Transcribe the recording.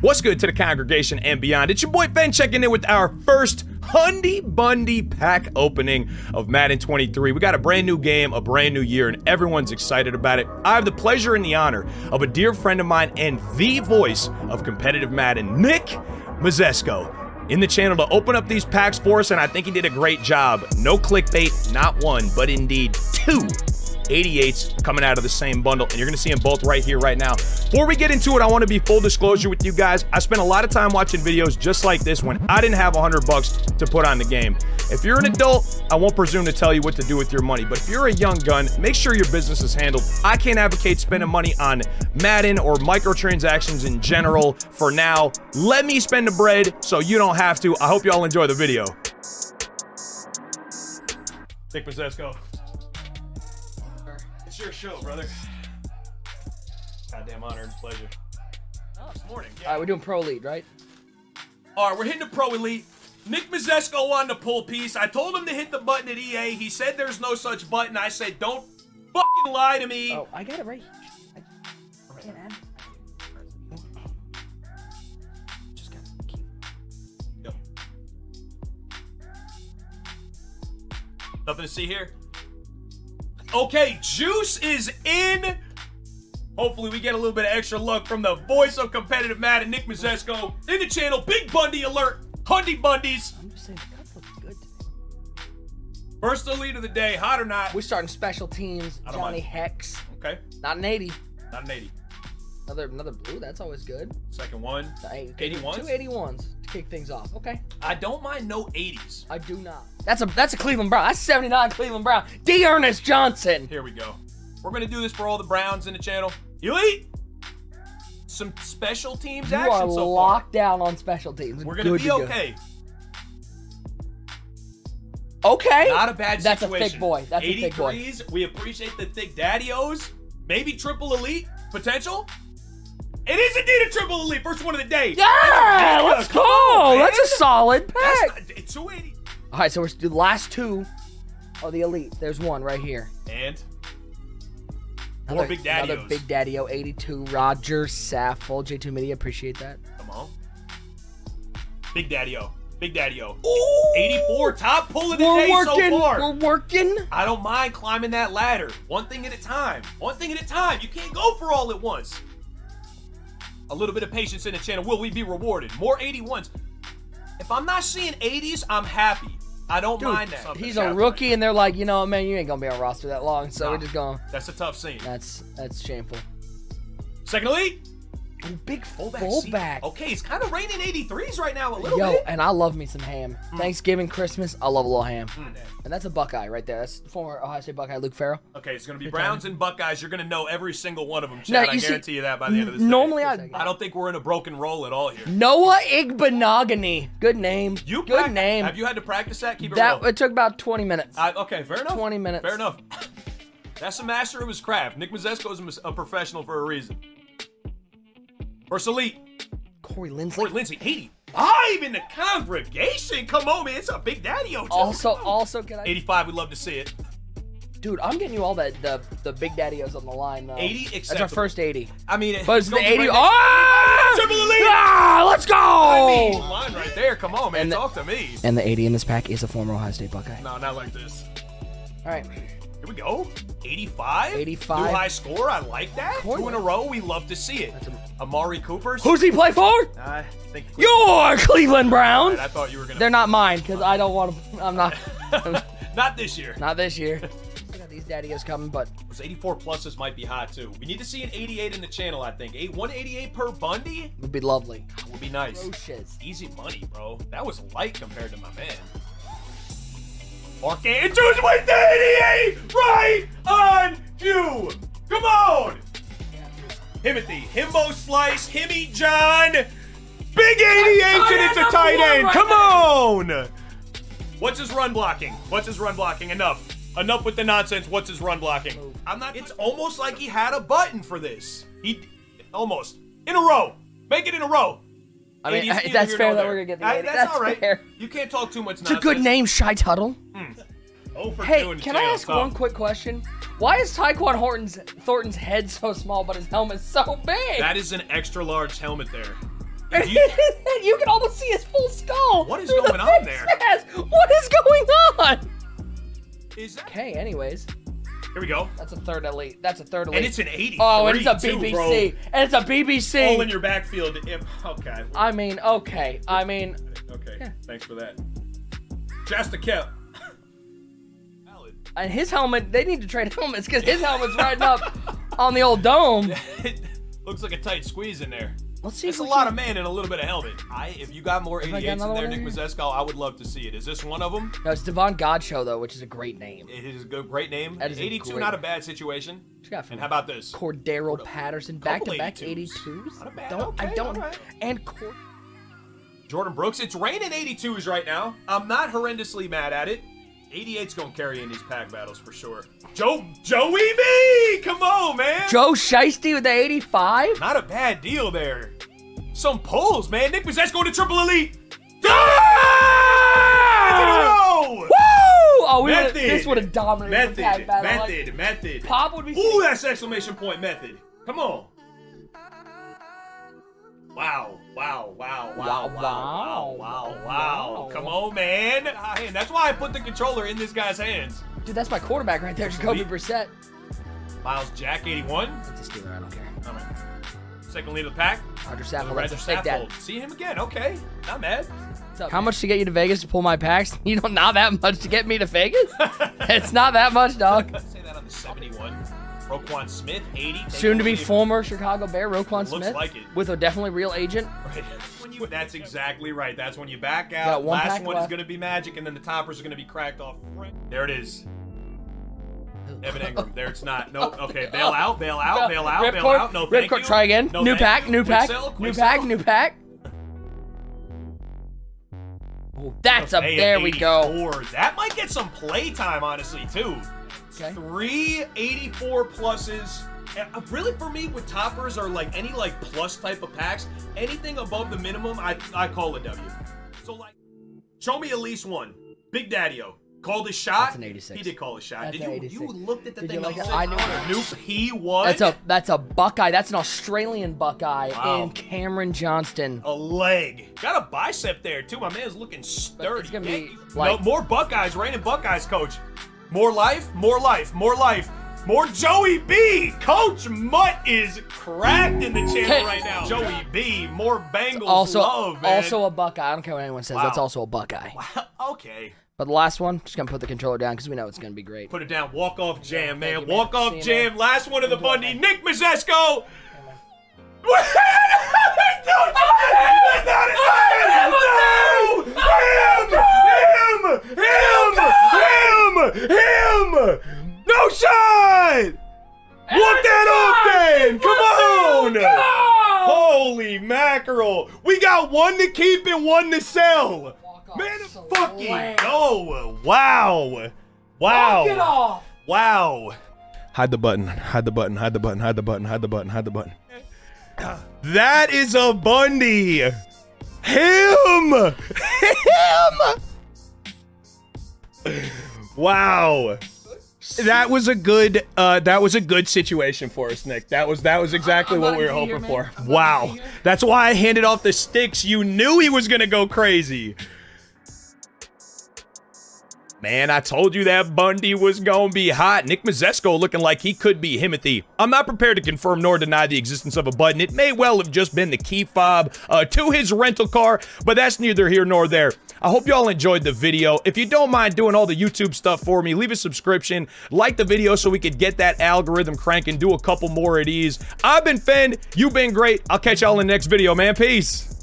What's good to the congregation and beyond? It's your boy Ben checking in with our first Hundy Bundy pack opening of Madden 23. We got a brand new game, a brand new year, and everyone's excited about it. I have the pleasure and the honor of a dear friend of mine and the voice of competitive Madden, Nick Mizesko, in the channel to open up these packs for us, and I think he did a great job. No clickbait, not one, but indeed two 88s coming out of the same bundle, and you're gonna see them both right here, right now. Before we get into it, I wanna be full disclosure with you guys. I spent a lot of time watching videos just like this when I didn't have 100 bucks to put on the game. If you're an adult, I won't presume to tell you what to do with your money, but if you're a young gun, make sure your business is handled. I can't advocate spending money on Madden or microtransactions in general for now. Let me spend the bread so you don't have to. I hope y'all enjoy the video. Dick Possesco. It's your show, brother. Goddamn honor and pleasure. Oh, this morning. All right, we're doing pro lead, right? All right, we're hitting the Pro Elite. Nick Mizesko wanted to pull piece. I told him to hit the button at EA. He said there's no such button. I said, don't fucking lie to me. Oh, I got it right. I can't add. Just gotta keep. Yep. Nothing to see here. Okay, Juice is in. Hopefully, we get a little bit of extra luck from the voice of competitive Madden, Nick Mizesko, in the channel. Big Bundy alert. Hundy Bundies. I'm just saying, the cuts look good. today. First elite of the day, hot or not. We're starting special teams. Johnny mind. Hex. Okay, Not an 80. not an 80. Another another blue. That's always good. Second one. Hey, 81s? Two 81s to kick things off. Okay. I don't mind no 80s. I do not. That's a that's a Cleveland Brown. That's 79 Cleveland Brown. D'Ernest Johnson. Here we go. We're gonna do this for all the Browns in the channel. Elite. Some special teams You action are so far. locked down on special teams. We're gonna Good be go. okay. Okay. Not a bad That's a situation. thick boy. That's a thick boy. 83s. We appreciate the thick daddios. Maybe triple elite potential. It is indeed a triple elite. First one of the day. Yeah, let's go. on, That's a solid That's not- 280. All right, so we're the last two of the elite. There's one right here. And more Another- big daddios. Another big daddy 82. Roger Saffold. J2 Media. Appreciate that. Come on. Big daddy-o. Big daddy-o. 84 top pull of the We're day working. so far. We're working. I don't mind climbing that ladder. One thing at a time. One thing at a time. You can't go for all at once. A little bit of patience in the channel. Will we be rewarded? More 81s. If I'm not seeing 80s, I'm happy. I don't Dude, mind that. he's a rookie, and they're like, you know, man, you ain't gonna be on roster that long, so Nah. we're just going. That's a tough scene. That's that's shameful. Second elite. Ooh, big Fullback. fullback. seat. Okay, it's kind of raining 83s right now a little Yo, bit. and I love me some ham. Thanksgiving, Christmas, I love a little ham. Mm. And that's a Buckeye right there. That's former Ohio State Buckeye Luke Farrell. Okay, it's going to be Good Browns and Buckeyes. You're going to know every single one of them, Now, Chad. I see- guarantee you that by the end of this day. Normally, For a I. I don't think we're in a broken roll at all here. Noah Igbinoghene. Good name. You good prac- name. Have you had to practice that? Keep it that real. it took about 20 minutes. I, okay, fair enough. 20 minutes. Fair enough. That's a master of his craft. Nick Mizesko is a a professional for a reason. First elite, Corey Linsley. Fort Lindsay, 85 in the congregation. Come on, man. It's a big daddy o Also, also, can I? 85, we love to see it. Dude, I'm getting you all that the the big daddios on the line though. 80 That's our first 80. I mean, But it's the 80. right Oh! Triple elite. Ah, let's go! I mean, line right there. Come on, man. And the- Talk to me. and the 80 in this pack is a former Ohio State Buckeye. No, not like this. All right. Here we go. 85. 85. New high score. I like that. Corey- Two in a row. We love to see it. That's Amari Cooper's. Who's he play for? I think. Your Cleveland Browns. I thought you were gonna. They're not mine because I don't want to. I'm not. not this year. not this year. I got these daddios coming, but Those 84 pluses might be hot too. We need to see an 88 in the channel. I think. Eight 188 per Bundy would be lovely. would be nice. Ferocious. Easy money, bro. That was light compared to my man. Arcane Juice with the 88 right on you. Come on. Timothy, Himbo Slice, Himmy John. Big 88 and it's a tight end. right Come there. on. What's his run blocking? What's his run blocking? Enough. Enough with the nonsense. What's his run blocking? I'm not. It's almost like he had a button for this. He almost in a row. Make it in a row. I mean, I- that's fair that there. we're gonna get the I- That's, That's all right. fair. You can't talk too much It's a good name, Shy Tuttle. Hmm. Oh, Hey, two in can I ask tough. one quick question? Why is Tyquan Horton's Thornton's head so small, but his helmet's so big? That is an extra large helmet there. You, you- can almost see his full skull. What is through the going on there? chest. What is going on? is that- Okay, anyways, Here we go. that's a third elite. That's a third elite. And it's an 80. oh, and it's a BBC. bro. And it's a BBC. All in your backfield. If, okay. I mean, okay. I mean, Okay. Yeah. Thanks for that. Just a kept. Valid. and his helmet. They need to trade helmets because his helmet's riding up on the old dome. Looks like a tight squeeze in there. Let's see It's a we lot of man and a little bit of helmet. I, if you got more I got 88s in there, Nick? Mizesko, I would love to see it. Is this one of them? No, it's Davon Godchaux though, which is a great name. It is a good, great name. That is a 82, great- not a bad situation. And how about this? Cordarrelle Patterson, back to back 82s. 82s. Not a bad- Don't I don't alright. and Cord- Jordyn Brooks. It's raining 82s right now. I'm not horrendously mad at it. 88's gonna carry in these pack battles for sure. Joe Joey B! Come on, man! Joe Shiesty with the 85. Not a bad deal there. Some pulls, man. Nick going to triple elite. Ah! Oh, we Method. this would have dominated the Method, battle. Like, method, method. Pop would be. Ooh, that's exclamation point method. Come on. Wow, wow, wow, wow, wow, wow, wow, wow. Come on, man. Ah, that's why I put the controller in this guy's hands. Dude, that's my quarterback right there, Jacoby. Brissett. Myles Jack, 81. It's a Steeler. I don't care. All right. Second lead of the pack. Roger Saffold. Roger fake dad. See him again. Okay. Not mad. Up, How much to get you to Vegas to pull my packs? You know, not that much to get me to Vegas. it's not that much, dog. Say that on the 71. Roquan Smith, 80. Soon to be former Chicago Bear, Roquan Looks Smith, like it. with a definitely real agent. Right. You, that's exactly right. That's when you back out. One Last one is going to be magic, and then the toppers are going to be cracked off. There it is. Evan Engram. There it's not. Nope. Okay. Bail out. Bail out. Bail out. Bail out. No, thank you. Try again. No, new pack. New pack. new pack. New pack. Oh, that's up. There we go. That might get some play time, honestly, too. Okay. Three 84 pluses. And, uh, Really, for me, with toppers or like any like plus type of packs, anything above the minimum, I I call a W. So like, show me at least one. Big Daddy-O called his shot. That's an 86. He did call his shot. That's did you? 86. You looked at the Did thing. like and I knew "Oh, it. Nope, he was. That's a that's a Buckeye. That's an Australian Buckeye Wow. in Cameron Johnston. a leg. Got a bicep there too. My man's looking sturdy. It's gonna be, Yeah, like- no, more Buckeyes, reigning Buckeyes, coach. More life, more life, more life. More Joey B. Coach Mutt is cracked in the channel right now. Joey B. More Bengals Also, love, man. also a Buckeye. I don't care what anyone says. Wow. That's also a Buckeye. Wow. okay. But the last one, just gonna put the controller down because we know it's gonna be great. Put it down. Walk off jam, man. You, man. Walk off See jam. man. Last one of the Bundy. man. Nick Mizesko. Him! Him! Him! Him! Him! No shot! Walk that off then! Come on! Holy mackerel! We got one to keep and one to sell! Man, fucking go! Oh, wow! Wow! off! Wow. Hide the button. Hide the button. Hide the button. Hide the button. Hide the button. Hide the button. That is a Bundy. Him. Him. Wow. That was a good uh that was a good situation for us, Nick. That was that was exactly I'm what we were hoping here, for. I'm glad to be Wow. That's why I handed off the sticks. You knew he was going to go crazy. Man, I told you that Bundy was gonna be hot. Nick Mizesko looking like he could be Himothy. I'm not prepared to confirm nor deny the existence of a button. It may well have just been the key fob uh, to his rental car, but that's neither here nor there. I hope y'all enjoyed the video. If you don't mind doing all the YouTube stuff for me, leave a subscription, like the video so we could get that algorithm cranking, do a couple more of these. I've been Fend, you've been great. I'll catch y'all in the next video, man. Peace.